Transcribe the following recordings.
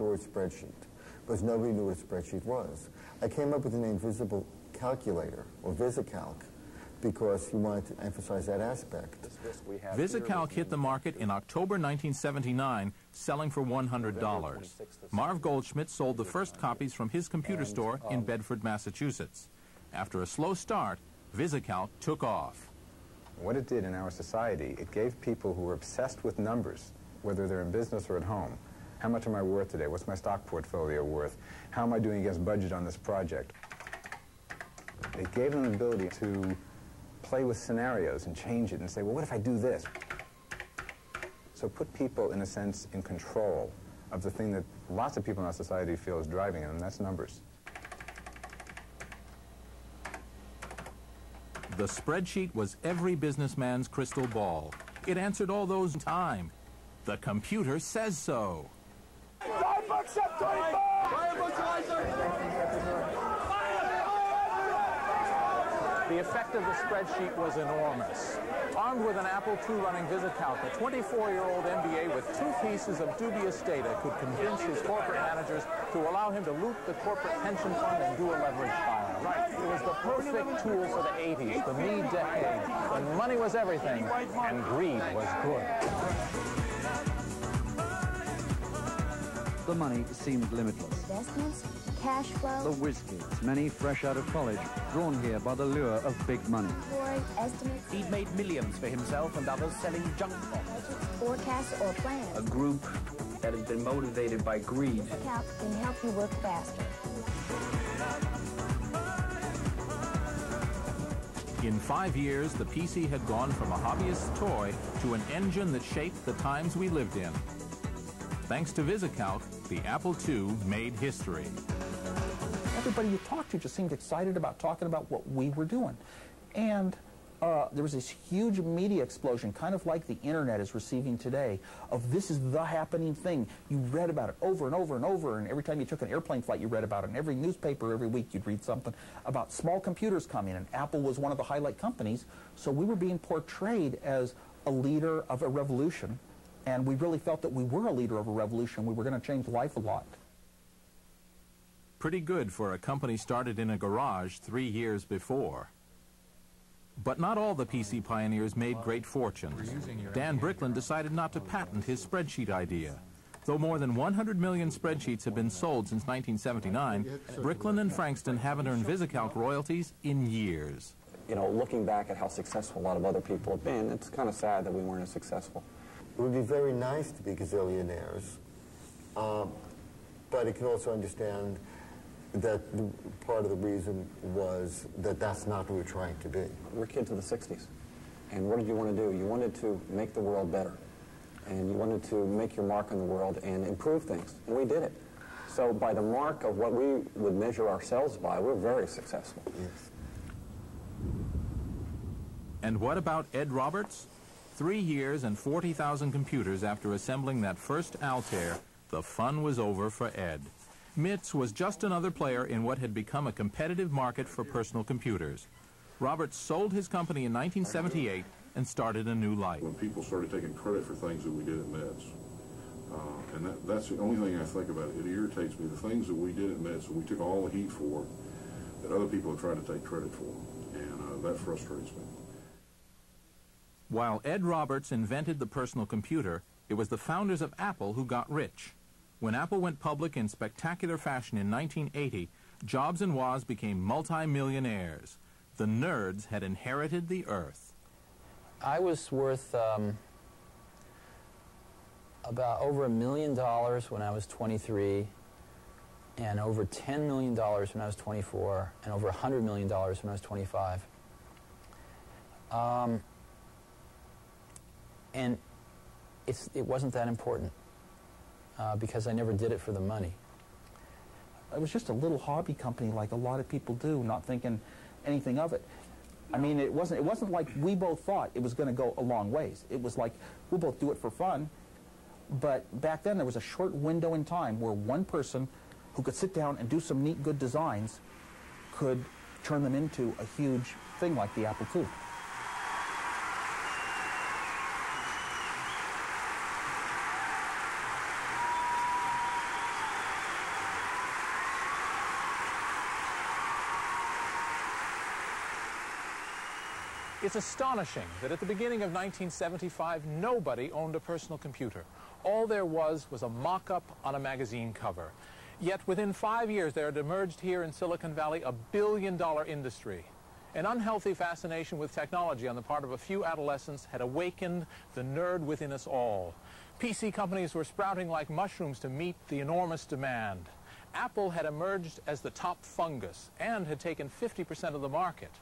the word spreadsheet because nobody knew what a spreadsheet was. I came up with the name Visible Calculator, or VisiCalc, because he wanted to emphasize that aspect. VisiCalc hit the market in October 1979, selling for $100. Marv Goldschmidt sold the first copies from his computer store in Bedford, Massachusetts. After a slow start, VisiCalc took off. What it did in our society, it gave people who were obsessed with numbers, whether they're in business or at home, how much am I worth today? What's my stock portfolio worth? How am I doing against budget on this project? It gave them the ability to play with scenarios and change it and say, well, what if I do this? So put people, in a sense, in control of the thing that lots of people in our society feel is driving them, and that's numbers. The spreadsheet was every businessman's crystal ball. It answered all those time. The computer says so. Bucks up, 25! The effect of the spreadsheet was enormous. Armed with an Apple II running VisiCalc, a 24-year-old MBA with two pieces of dubious data could convince his corporate managers to allow him to loot the corporate pension fund and do a leverage buyout. Right. It was the perfect tool for the 80s, the me decade, when money was everything and greed was good. The money seemed limitless. Investments, cash flow. The whiz kids, many fresh out of college, drawn here by the lure of big money. estimates. He'd made millions for himself and others selling junk bonds. Forecasts or plans. A group that has been motivated by greed. Calc can help you work faster. In five years, the PC had gone from a hobbyist's toy to an engine that shaped the times we lived in. Thanks to VisiCalc, the Apple II made history. Everybody you talked to just seemed excited about talking about what we were doing. And uh, there was this huge media explosion, kind of like the internet is receiving today, of this is the happening thing. You read about it over and over and over, and every time you took an airplane flight, you read about it. And every newspaper, every week, you'd read something about small computers coming, and Apple was one of the highlight companies. So we were being portrayed as a leader of a revolution and we really felt that we were a leader of a revolution. We were going to change life a lot. Pretty good for a company started in a garage three years before. But not all the PC pioneers made great fortunes. Dan Bricklin decided not to patent his spreadsheet idea. Though more than 100 million spreadsheets have been sold since 1979, Bricklin and Frankston haven't earned VisiCalc royalties in years. You know, looking back at how successful a lot of other people have been, it's kind of sad that we weren't as successful. It would be very nice to be gazillionaires, um, but it can also understand that the, part of the reason was that that's not what we're trying to be. We're kids of the 60s. And what did you want to do? You wanted to make the world better. And you wanted to make your mark on the world and improve things. And we did it. So by the mark of what we would measure ourselves by, we're very successful. Yes. And what about Ed Roberts? Three years and 40,000 computers after assembling that first Altair, the fun was over for Ed. MITS was just another player in what had become a competitive market for personal computers. Roberts sold his company in 1978 and started a new life. When people started taking credit for things that we did at MITS, uh, and that, that's the only thing I think about. It it irritates me. The things that we did at MITS, and we took all the heat for, that other people have tried to take credit for, and uh, that frustrates me. While Ed Roberts invented the personal computer, it was the founders of Apple who got rich. When Apple went public in spectacular fashion in 1980, Jobs and Woz became multi-millionaires. The nerds had inherited the earth. I was worth um, about over a million dollars when I was 23, and over $10 million when I was 24, and over $100 million when I was 25. Um, and it wasn't that important uh, because I never did it for the money. It was just a little hobby company like a lot of people do, not thinking anything of it. I mean, it wasn't, it wasn't like we both thought it was going to go a long ways. It was like, we'll both do it for fun. But back then, there was a short window in time where one person who could sit down and do some neat, good designs could turn them into a huge thing like the Apple II. It's astonishing that at the beginning of 1975, nobody owned a personal computer. All there was was a mock-up on a magazine cover. Yet within five years, there had emerged here in Silicon Valley a billion-dollar industry. An unhealthy fascination with technology on the part of a few adolescents had awakened the nerd within us all. PC companies were sprouting like mushrooms to meet the enormous demand. Apple had emerged as the top fungus and had taken 50% of the market.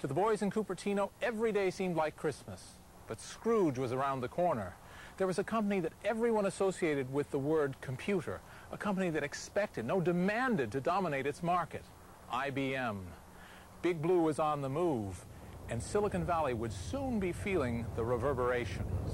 To the boys in Cupertino, every day seemed like Christmas. But Scrooge was around the corner. There was a company that everyone associated with the word computer, a company that expected, no, demanded to dominate its market, IBM. Big Blue was on the move, and Silicon Valley would soon be feeling the reverberations.